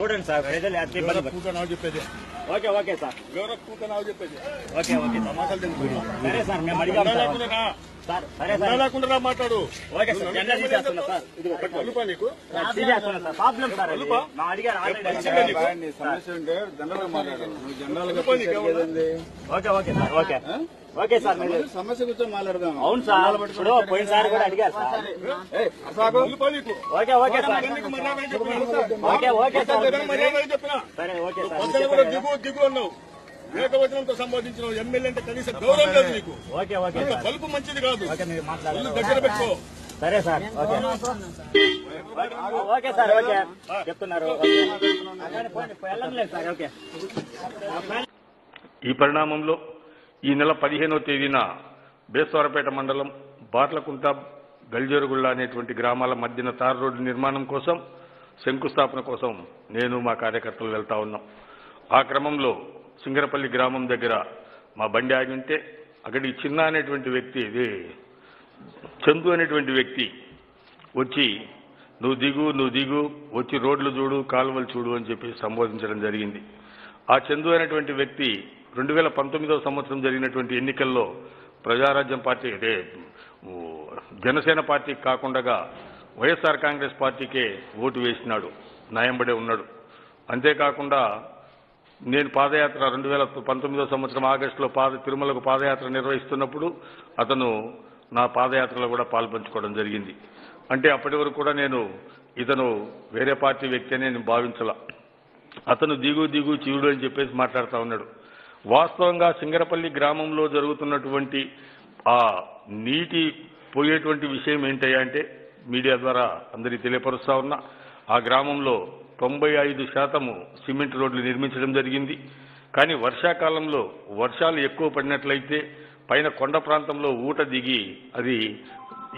చూడండి సార్ ప్రజలు ఎంత ఇబ్బంది okay okay sir. Okay okay sir. మాటలు తెలుసు సరే సార్ మేము అడిగాం సార్. లేకుండా సార్ సరే సార్. లేకుండా మాట్లాడు. ఓకే సార్ జెండా తీసేస్తున్నా సార్. ఇదిగో పట్టుకోండి. అల్లుపా నీకు? సార్, తీసేస్తున్నా సార్. ప్రాబ్లం సార్ అది. మా అడిగారు ఆల్రెడీ. నీ సమస్య ఉంటే జనరల్గా మాట్లాడు. నువ్వు జనరల్గా అల్లుపా నీకు ఎవరు? Okay okay sir okay. Okay sir మీరు సమస్య కూర్చొని మాట్లాడదాం. అవును సార్. ఇప్పుడు పోయినసారి కూడా అడిగారు sir. Okay okay sir. Okay okay sir. సరే ఓకే సార్. పొద్దున కూడా దిగు దిగు అన్నావు ఏకవచనంతో సంబోధించిన ఎమ్మెల్యే అంటే కనీసం గౌరవం లేదు నీకు. ఓకే ఓకే అంత సార్. బలుపు మంచిది కాదు. దగ్గర పెట్టుకో. సరే sir. Okay. Okay. Sir okay. చెప్తున్నారు. ఈ పరిణామంలో ఈ నెల పదిహేనవ తేదీన బేస్తవారపేట మండలం బార్లకుంట గల్జేరుగుళ్ళ అనేటువంటి గ్రామాల మధ్యన తార్ రోడ్డు నిర్మాణం కోసం శంకుస్థాపన కోసం నేను మా కార్యకర్తలు వెళ్తా ఉన్నాం. ఆ క్రమంలో సింగరపల్లి గ్రామం దగ్గర మా బండి ఆగి ఉంటే అక్కడికి చిన్న అనేటువంటి వ్యక్తి ఇది చందు అనేటువంటి వ్యక్తి వచ్చి నువ్వు దిగు నువ్వు దిగు వచ్చి రోడ్లు చూడు కాలువలు చూడు అని చెప్పి సంబోధించడం జరిగింది. ఆ చందు అనేటువంటి వ్యక్తి రెండు వేల పంతొమ్మిదవ సంవత్సరం జరిగినటువంటి ఎన్నికల్లో ప్రజారాజ్యం పార్టీ అదే జనసేన పార్టీకి కాకుండా వైఎస్ఆర్ కాంగ్రెస్ పార్టీకే ఓటు వేసినాడు నాయంబడే ఉన్నాడు. అంతేకాకుండా నేను పాదయాత్ర రెండు వేల పంతొమ్మిదో సంవత్సరం ఆగస్టులో పాద తిరుమలకు పాదయాత్ర నిర్వహిస్తున్నప్పుడు అతను నా పాదయాత్రలో కూడా పాల్పంచుకోవడం జరిగింది. అంటే అప్పటి వరకు కూడా నేను ఇతను వేరే పార్టీ వ్యక్తి అని నేను భావించలా. అతను దిగు దిగు చీవుడు అని చెప్పేసి మాట్లాడుతూ ఉన్నాడు. వాస్తవంగా సింగరపల్లి గ్రామంలో జరుగుతున్నటువంటి ఆ నీటి పోయేటువంటి విషయం ఏంటయ్యా అంటే మీడియా ద్వారా అందరికీ తెలియపరుస్తా ఉన్నా. ఆ గ్రామంలో తొంభై ఐదు శాతము సిమెంట్ రోడ్లు నిర్మించడం జరిగింది. కానీ వర్షాకాలంలో వర్షాలు ఎక్కువ పడినట్లయితే పైన కొండ ప్రాంతంలో ఊట దిగి అది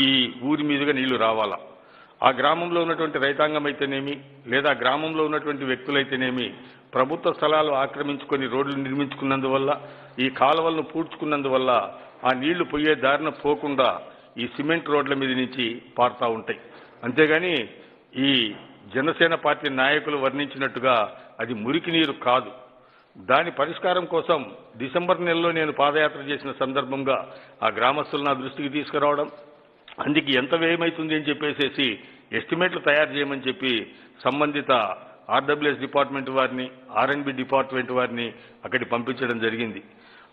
ఈ ఊరి మీదుగా నీళ్ళు రావాలా? ఆ గ్రామంలో ఉన్నటువంటి రైతాంగం అయితేనేమి లేదా గ్రామంలో ఉన్నటువంటి వ్యక్తులైతేనేమి ప్రభుత్వ స్థలాలు ఆక్రమించుకొని రోడ్లు నిర్మించుకున్నందువల్ల ఈ కాలువలను పూడ్చుకున్నందువల్ల ఆ నీళ్ళు పోయే దారిన పోకుండా ఈ సిమెంట్ రోడ్ల మీద నుంచి పారుతా ఉంటాయి. అంతేగాని ఈ జనసేన పార్టీ నాయకులు వర్ణించినట్టుగా అది మురికి నీరు కాదు. దాని పరిష్కారం కోసం డిసెంబర్ నెలలో నేను పాదయాత్ర చేసిన సందర్భంగా ఆ గ్రామస్తులు నా దృష్టికి తీసుకురావడం అందుకు ఎంత వ్యయమవుతుంది అని చెప్పేసేసి ఎస్టిమేట్లు తయారు చేయమని చెప్పి సంబంధిత ఆర్డబ్ల్యూఎస్ డిపార్ట్మెంట్ వారిని ఆర్ఎన్బి డిపార్ట్మెంట్ వారిని అక్కడికి పంపించడం జరిగింది.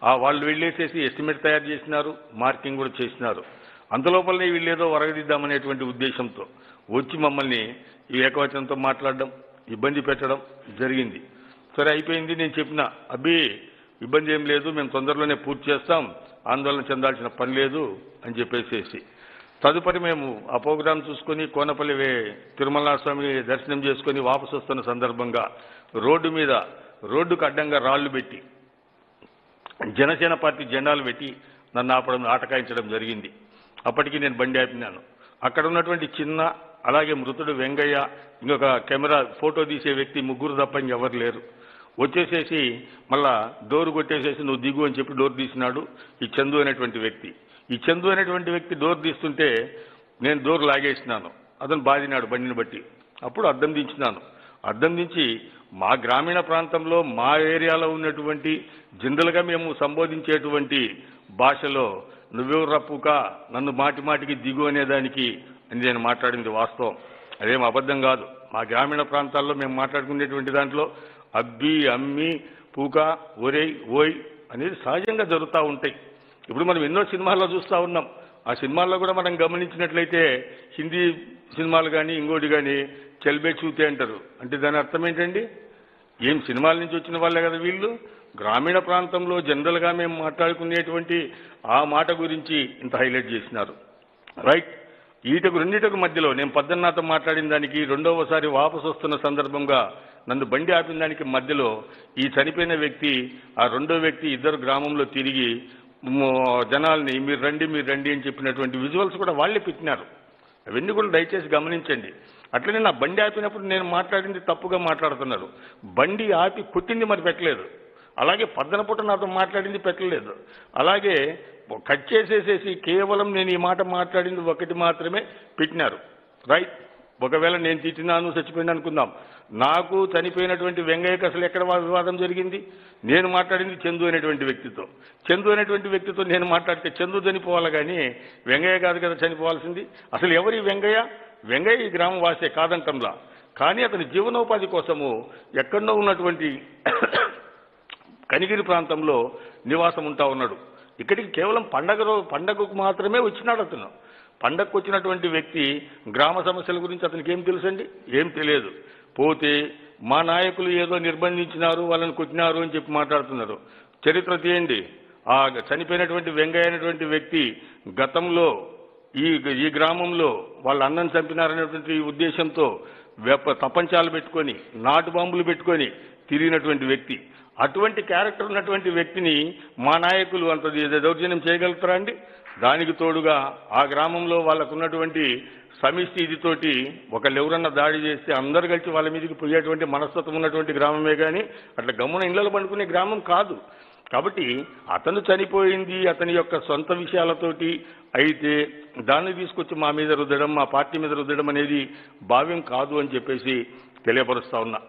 ఆ వాళ్ళు వెళ్ళేసేసి ఎస్టిమేట్ తయారు చేసినారు మార్కింగ్ కూడా చేసినారు. అంతలోపలనే వీళ్ళేదో వరగదిద్దామనేటువంటి ఉద్దేశంతో వచ్చి మమ్మల్ని ఈ ఏకవచనంతో మాట్లాడడం ఇబ్బంది పెట్టడం జరిగింది. సరే అయిపోయింది నేను చెప్పిన అబ్బి ఇబ్బంది ఏం లేదు మేము తొందరలోనే పూర్తి చేస్తాం ఆందోళన చెందాల్సిన పని లేదు అని చెప్పేసేసి. తదుపరి మేము ఆ ప్రోగ్రాం చూసుకొని కోనపల్లి వే- తిరుమల స్వామి దర్శనం చేసుకొని వాపసు వస్తున్న సందర్భంగా రోడ్డు మీద రోడ్డుకు అడ్డంగా రాళ్ళు పెట్టి జనసేన పార్టీ జెండాలు పెట్టి నన్ను ఆపడం ఆటకాయించడం జరిగింది. అప్పటికి నేను బండి ఆపినాను. అక్కడ ఉన్నటువంటి చిన్న అలాగే మృతుడు వెంగయ్య ఇంకొక కెమెరా ఫోటో తీసే వ్యక్తి ముగ్గురు తప్ప ఇంకెవరు లేరు. వచ్చేసేసి మళ్ళా డోర్ కొట్టేసేసి నువ్వు దిగు అని చెప్పి డోర్ తీసినాడు ఈ చందు అనేటువంటి వ్యక్తి. ఈ చందు అనేటువంటి వ్యక్తి డోర్ తీస్తుంటే నేను డోర్ లాగేసినాను. అతను బాధినాడు బండిని బట్టి. అప్పుడు అద్దం దించినాను. అద్దం దించి మా గ్రామీణ ప్రాంతంలో మా ఏరియాలో ఉన్నటువంటి జనరల్గా మేము సంబోధించేటువంటి భాషలో నువ్వెవరు రప్పుక నన్ను మాటి మాటికి దిగు అనేదానికి అని నేను మాట్లాడింది వాస్తవం. అదేం అబద్ధం కాదు. మా గ్రామీణ ప్రాంతాల్లో మేము మాట్లాడుకునేటువంటి దాంట్లో అబ్బి అమ్మి పూక ఒరేయ్ ఓయ్ అనేది సహజంగా జరుగుతూ ఉంటాయి. ఇప్పుడు మనం ఎన్నో సినిమాల్లో చూస్తూ ఉన్నాం. ఆ సినిమాల్లో కూడా మనం గమనించినట్లయితే హిందీ సినిమాలు కానీ ఇంకోటి కానీ చెల్బే చూతే అంటారు. అంటే దాని అర్థం ఏంటండి? ఏం సినిమాల నుంచి వచ్చిన వాళ్ళే కదా వీళ్ళు? గ్రామీణ ప్రాంతంలో జనరల్గా మేము మాట్లాడుకునేటువంటి ఆ మాట గురించి ఇంత హైలైట్ చేసినారు. రైట్. ఈటకు రెండిటకు మధ్యలో నేను పద్దన్నాతో మాట్లాడిన దానికి రెండవసారి వాపసు వస్తున్న సందర్భంగా నన్ను బండి ఆపిన దానికి మధ్యలో ఈ చనిపోయిన వ్యక్తి ఆ రెండో వ్యక్తి ఇద్దరు గ్రామంలో తిరిగి జనాల్ని మీరు రండి మీరు రండి అని చెప్పినటువంటి విజువల్స్ కూడా వాళ్ళే పెట్టినారు. అవన్నీ కూడా దయచేసి గమనించండి. అట్లనే నా బండి ఆపినప్పుడు నేను మాట్లాడింది తప్పుగా మాట్లాడుతున్నారు. బండి ఆపి కొట్టింది మరి పెట్టలేదు. అలాగే పద్దన పుట్ట నాతో మాట్లాడింది పెట్టలేదు. అలాగే కట్ చేసేసేసి కేవలం నేను ఈ మాట మాట్లాడింది ఒకటి మాత్రమే పెట్టినారు. రైట్ ఒకవేళ నేను తిట్టినాను చచ్చిపోయింది అనుకుందాం. నాకు చనిపోయినటువంటి వెంగయ్యకి అసలు ఎక్కడ వివాదం జరిగింది? నేను మాట్లాడింది చందు అనేటువంటి వ్యక్తితో. చందు అనేటువంటి వ్యక్తితో నేను మాట్లాడితే చందు చనిపోవాలి కానీ వెంగయ్య కాదు కదా చనిపోవాల్సింది? అసలు ఎవరి వెంగయ్య? వెంగయ్య ఈ గ్రామం వాసే కాదంటంలా. కానీ అతని జీవనోపాధి కోసము ఎక్కడో ఉన్నటువంటి కనిగిరి ప్రాంతంలో నివాసం ఉంటా ఉన్నాడు. ఇక్కడికి కేవలం పండగ పండగకు మాత్రమే వచ్చినాడు అతను. పండగకు వచ్చినటువంటి వ్యక్తి గ్రామ సమస్యల గురించి అతనికి ఏం తెలుసండి? ఏం తెలియదు. పోతే మా నాయకులు ఏదో నిర్బంధించినారు వాళ్ళని కొట్టినారు అని చెప్పి మాట్లాడుతున్నారు. చరిత్ర తీయండి. ఆ చనిపోయినటువంటి వెంగయ్య అనేటువంటి వ్యక్తి గతంలో ఈ ఈ గ్రామంలో వాళ్ళ అన్నం చంపినారనేటువంటి ఉద్దేశంతో వెప తపంచాలు పెట్టుకొని నాటు బాంబులు పెట్టుకొని తిరిగినటువంటి వ్యక్తి. అటువంటి క్యారెక్టర్ ఉన్నటువంటి వ్యక్తిని మా నాయకులు అంత దౌర్జన్యం చేయగలుగుతారా అండి? దానికి తోడుగా ఆ గ్రామంలో వాళ్ళకున్నటువంటి సమిష్టి ఇదితోటి ఒకళ్ళు ఎవరన్నా దాడి చేస్తే అందరు కలిసి వాళ్ళ మీదకి పోయేటువంటి మనస్తత్వం ఉన్నటువంటి గ్రామమే కానీ అట్లా గమ్మున ఇళ్ళలో పండుకునే గ్రామం కాదు. కాబట్టి అతను చనిపోయింది అతని యొక్క సొంత విషయాలతోటి అయితే దాన్ని తీసుకొచ్చి మా మీద రుద్దడం మా పార్టీ మీద రుద్దడం అనేది భావ్యం కాదు అని చెప్పేసి తెలియపరుస్తా ఉన్నా.